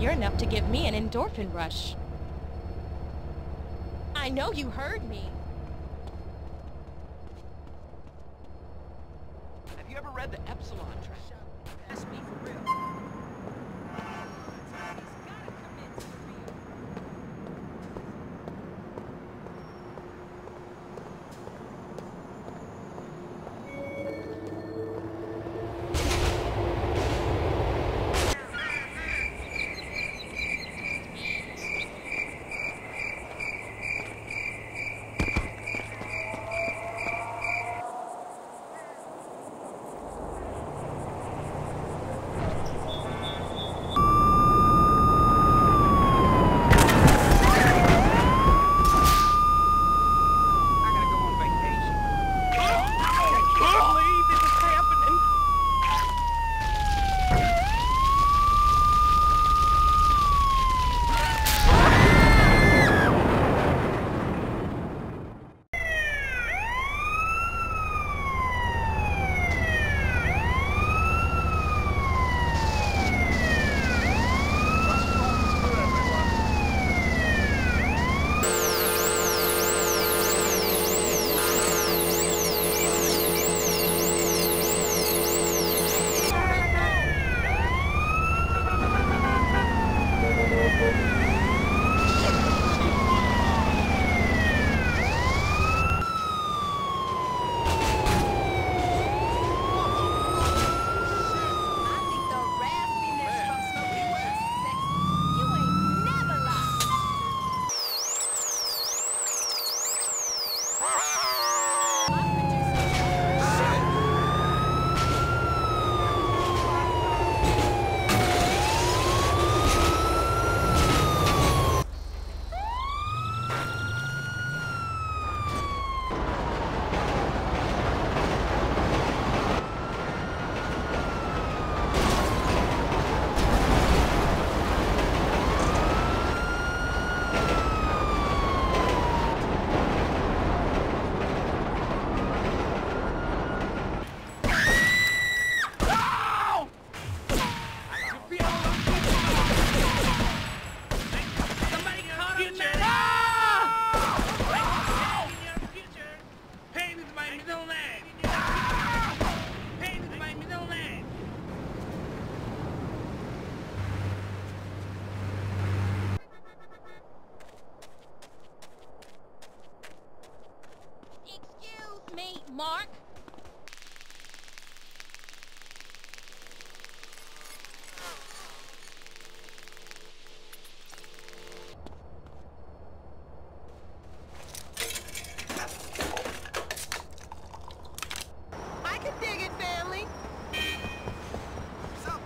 You're enough to give me an endorphin rush. I know you heard me. Have you ever read the Epsilon tract?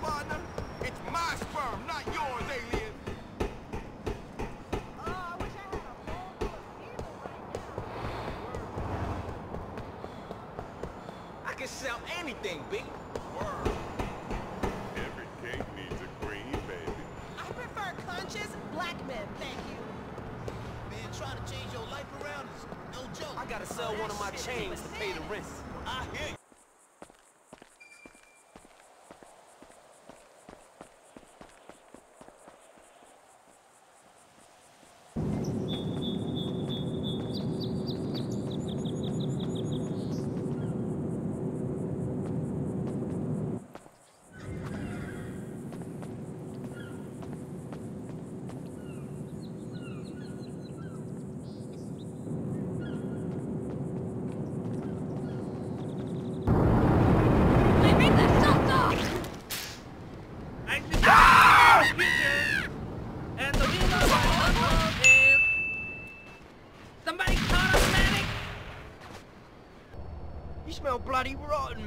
Partner? It's my sperm, not yours, alien. Anything, B. Word. Every cake needs a queen, baby. I prefer conscious black men, thank you. Man, trying to change your life around is no joke. I gotta sell one of my chains to pay the rent. I hear you.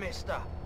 Mister.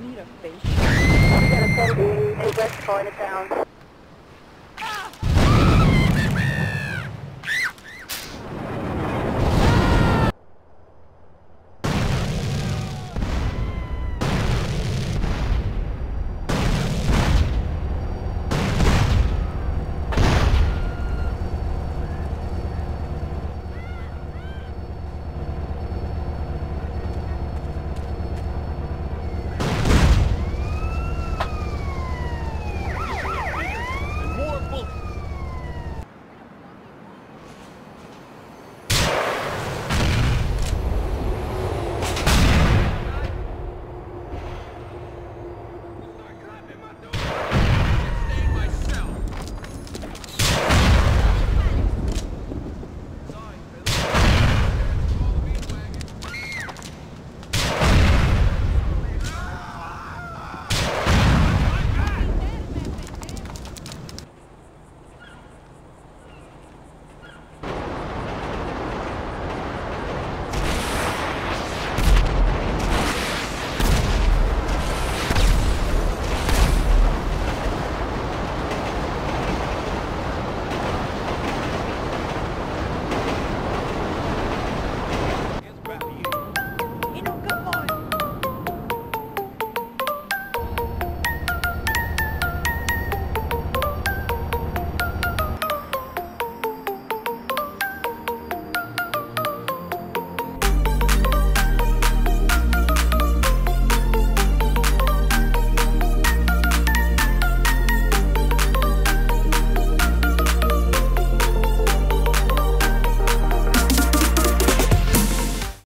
Don't need a face. We got a 78 West Chinatown.